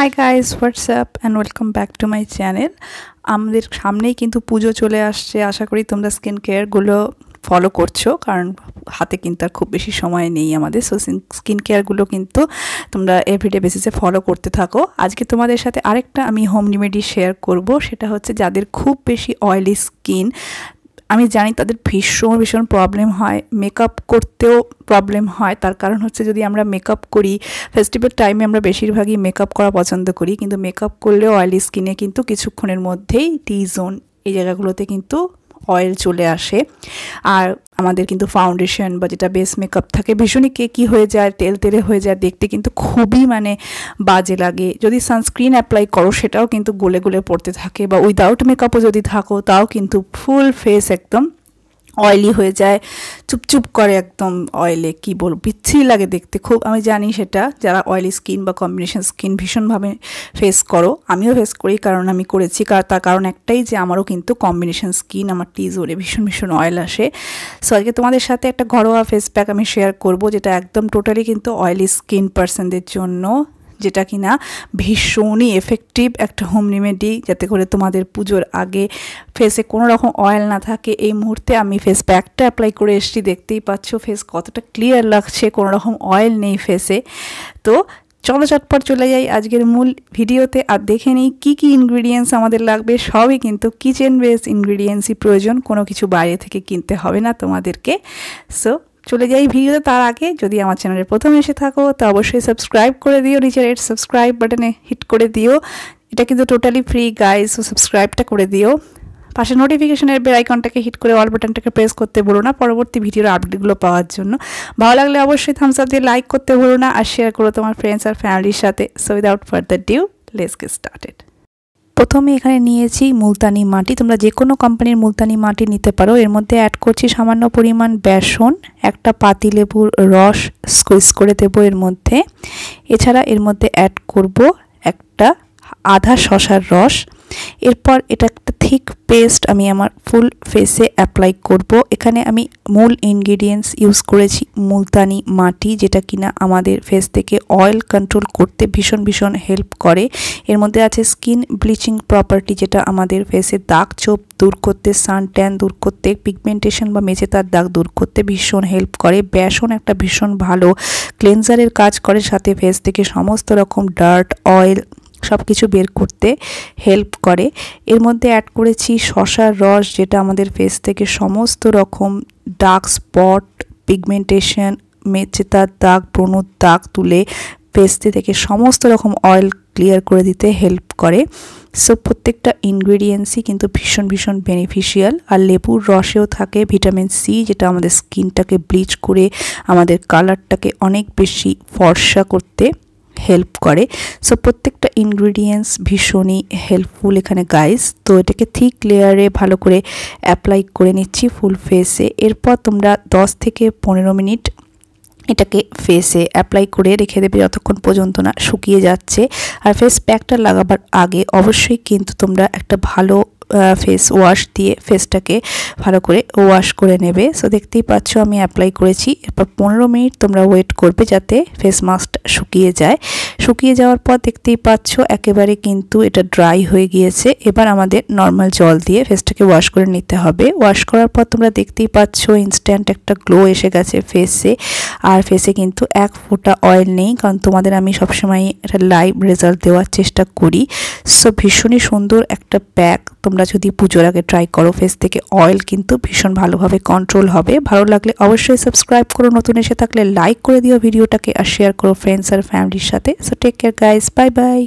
Hi guys what's up and welcome back to my channel আমাদের সামনেই কিন্তু পুজো চলে আসছে। আশা করি তোমরা স্কিন কেয়ারগুলো ফলো করছ, কারণ হাতে কিন্তু আর খুব বেশি সময় নেই আমাদের। সো স্কিন কেয়ারগুলো কিন্তু তোমরা এভরিডে বেসিসে ফলো করতে থাকো। আজকে তোমাদের সাথে আরেকটা আমি হোম রেমেডি শেয়ার করব। সেটা হচ্ছে যাদের খুব বেশি অয়েলি স্কিন আমি জানি তাদের ভীষণ ভীষণ প্রবলেম হয়। মেকআপ করতেও প্রবলেম হয়। তার কারণ হচ্ছে যদি আমরা মেকআপ করি ফেস্টিভ্যাল টাইমে আমরা বেশিরভাগই মেকআপ করা পছন্দ করি। কিন্তু মেকআপ করলেও অয়েলি স্কিনে কিন্তু কিছুক্ষণের মধ্যেই টি জোন এই জায়গাগুলোতে কিন্তু অয়েল চলে আসে। আর আমাদের কিন্তু ফাউন্ডেশন বা যেটা বেস মেকআপ থাকে, ভীষণই কে কী হয়ে যায়, তেল তেলে হয়ে যায়, দেখতে কিন্তু খুবই মানে বাজে লাগে। যদি সানস্ক্রিন অ্যাপ্লাই করো, সেটাও কিন্তু গলে গলে পড়তে থাকে বা উইদাউট মেকআপও যদি থাকো, তাও কিন্তু ফুল ফেস একদম অয়েলি হয়ে যায় চুপচুপ করে একদম অয়েলে কি বল বিচ্ছিরি লাগে দেখতে। খুব আমি জানি সেটা, যারা অয়েলি স্কিন বা কম্বিনেশন স্কিন ভীষণভাবে ফেস করো, আমিও ফেস করি, কারণ আমি করেছি কার তার কারণ একটাই যে আমারও কিন্তু কম্বিনেশন স্কিন আমার টি জোরে ভীষণ ভীষণ অয়েল আসে। সো আজকে তোমাদের সাথে একটা ঘরোয়া ফেস প্যাক আমি শেয়ার করব, যেটা একদম টোটালি কিন্তু অয়েলি স্কিন পার্সনদের জন্য যেটা কিনা ভীষণই এফেক্টিভ একটা হোম রেমেডি যাতে করে তোমাদের পুজোর আগে ফেসে কোনো রকম অয়েল না থাকে। এই মুহূর্তে আমি ফেস প্যাকটা অ্যাপ্লাই করে এসেছি, দেখতেই পাচ্ছ ফেস কতটা ক্লিয়ার লাগছে, কোনো রকম অয়েল নেই ফেসে তো চলো চটপট চলে যাই আজকের মূল ভিডিওতে, আর দেখে নিই কী কী ইনগ্রিডিয়েন্টস আমাদের লাগবে। সবই কিন্তু কিচেন বেস ইনগ্রিডিয়েন্টসই প্রয়োজন, কোনো কিছু বাইরে থেকে কিনতে হবে না তোমাদেরকে। সো চলে যাই ভিডিওতে তার আগে। যদি আমার চ্যানেলে প্রথম এসে থাকো, তো অবশ্যই সাবস্ক্রাইব করে দিও, নিচের রেড সাবস্ক্রাইব বাটনে হিট করে দিও। এটা কিন্তু টোটালি ফ্রি গাইজ ও সাবস্ক্রাইবটা করে দিও। পাশে নোটিফিকেশনের বেল আইকনটাকে হিট করে অল বাটনটাকে প্রেস করতে বলো না পরবর্তী ভিডিওর আপডেটগুলো পাওয়ার জন্য। ভালো লাগলে অবশ্যই থামস আপ দিয়ে লাইক করতে বলো না, আর শেয়ার করো তোমার ফ্রেন্ডস আর ফ্যামিলির সাথে। So without further due let's get started প্রথমে এখানে নিয়েছি মুলতানি মাটি। তোমরা যে কোনো কোম্পানির মুলতানি মাটি নিতে পারো। এর মধ্যে অ্যাড করছি সামান্য পরিমাণ বেসন, একটা পাতিলেবুর রস স্কুইজ করে দেবো এর মধ্যে। এছাড়া এর মধ্যে অ্যাড করব একটা আধা শশার রস। এরপর এটা একটা থিক পেস্ট আমি আমার ফুল ফেসে অ্যাপ্লাই করব। এখানে আমি মূল ইনগ্রিডিয়েন্টস ইউজ করেছি মুলতানি মাটি, যেটা কিনা আমাদের ফেস থেকে অয়েল কন্ট্রোল করতে ভীষণ ভীষণ হেল্প করে। এর মধ্যে আছে স্কিন ব্লিচিং প্রপার্টি যেটা আমাদের ফেসে দাগ চোপ দূর করতে সান ট্যান দূর করতে পিগমেন্টেশন বা মেচে তার দাগ দূর করতে ভীষণ হেল্প করে। বেসন একটা ভীষণ ভালো। ক্লেনজারের কাজ করে, সাথে ফেস থেকে সমস্ত রকম ডার্ট অয়েল সব কিছু বের করতে হেল্প করে। এর মধ্যে অ্যাড করেছি শশার রস, যেটা আমাদের ফেস থেকে সমস্ত রকম ডার্ক স্পট পিগমেন্টেশন মেচেতার দাগ, ব্রণর দাগ তুলে ফেসতে থেকে সমস্ত রকম অয়েল ক্লিয়ার করে দিতে হেল্প করে। সো প্রত্যেকটা ইনগ্রেডিয়েন্টসই কিন্তু ভীষণ ভীষণ বেনিফিশিয়াল আর লেবুর রসেও থাকে ভিটামিন সি যেটা আমাদের স্কিনটাকে ব্লিচ করে আমাদের কালারটাকে অনেক বেশি ফর্সা করতে। হেল্প করে। সো প্রত্যেকটা ইনগ্রিডিয়েন্টস ভীষণই হেল্পফুল এখানে গাইস তো এটাকে থিক লেয়ারে ভালো করে অ্যাপ্লাই করে নিচ্ছি ফুল ফেসে এরপর তোমরা 10 থেকে পনেরো মিনিট এটাকে ফেসে অ্যাপ্লাই করে রেখে দেবে যতক্ষণ পর্যন্ত না শুকিয়ে যাচ্ছে। আর ফেস প্যাকটা লাগাবার আগে অবশ্যই কিন্তু তোমরা একটা ভালো ফেস ওয়াশ দিয়ে ফেসটাকে ভালো করে ওয়াশ করে নেবে। সো দেখতেই পাচ্ছ আমি অ্যাপ্লাই করেছি। এরপর পনেরো মিনিট তোমরা ওয়েট করবে যাতে ফেস মাস্কটা শুকিয়ে যায়। শুকিয়ে যাওয়ার পর দেখতেই পাচ্ছ একেবারে কিন্তু এটা ড্রাই হয়ে গিয়েছে। এবার আমাদের নর্মাল জল দিয়ে ফেসটাকে ওয়াশ করে নিতে হবে। ওয়াশ করার পর তোমরা দেখতেই পাচ্ছ ইনস্ট্যান্ট একটা গ্লো এসে গেছে ফেসে আর ফেসে কিন্তু এক ফোঁটা অয়েল নেই, কারণ তোমাদের আমি সবসময় একটা লাইভ রেজাল্ট দেওয়ার চেষ্টা করি। সো ভীষণই সুন্দর একটা প্যাক তোমরা যদি পুজোর আগে ট্রাই করো ফেস থেকে অয়েল কিন্তু ভীষণ ভালোভাবে কন্ট্রোল হবে। ভালো লাগলে অবশ্যই সাবস্ক্রাইব করো, নতুন এসে থাকলে লাইক করে দিও ভিডিওটাকে আর শেয়ার করো ফ্রেন্ডস আর ফ্যামিলির সাথে। So take care guys bye bye